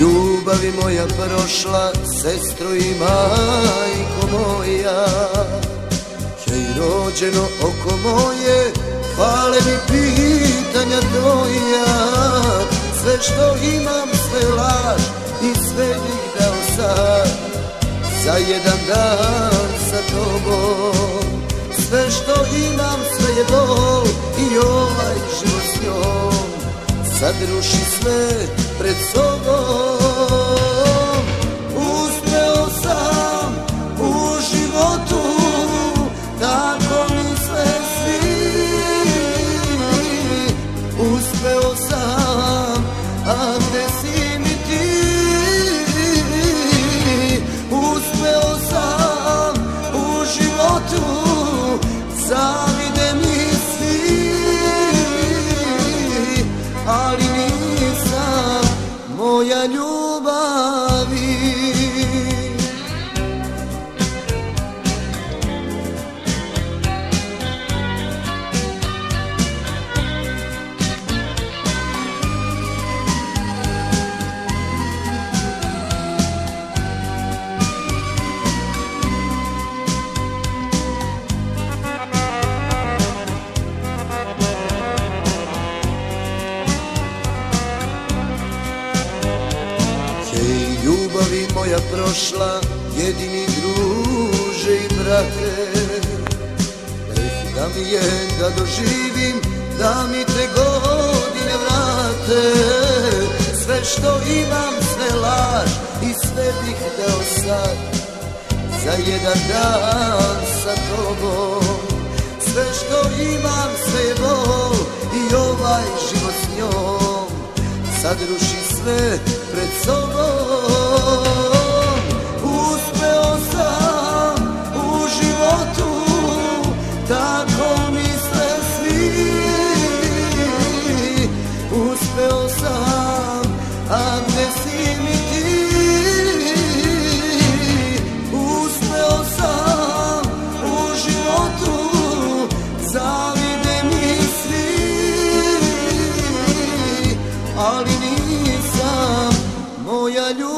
ljubavi moja prošla, sestro i majko moja. Hej rođeno oko moje, hvale mi pitanja tvoja. Sve što imam, sve laž i sve bih dao sad. Za jedan dan sa tobom. Sve što imam, sve je bol i ovaj život s njom. Sad ruši sve pred sobom moja ljubavi ljubavi moja prošla, jedini druže i brate. Eh, da mi je da doživim, da mi te godine vrate. Sve što imam, sve laž i sve bih dao sad. Za jedan dan sa tobom. Sve što imam, sve i ovaj život s njom. Sad ruši sve pred sobom ali nisam moja ljubavi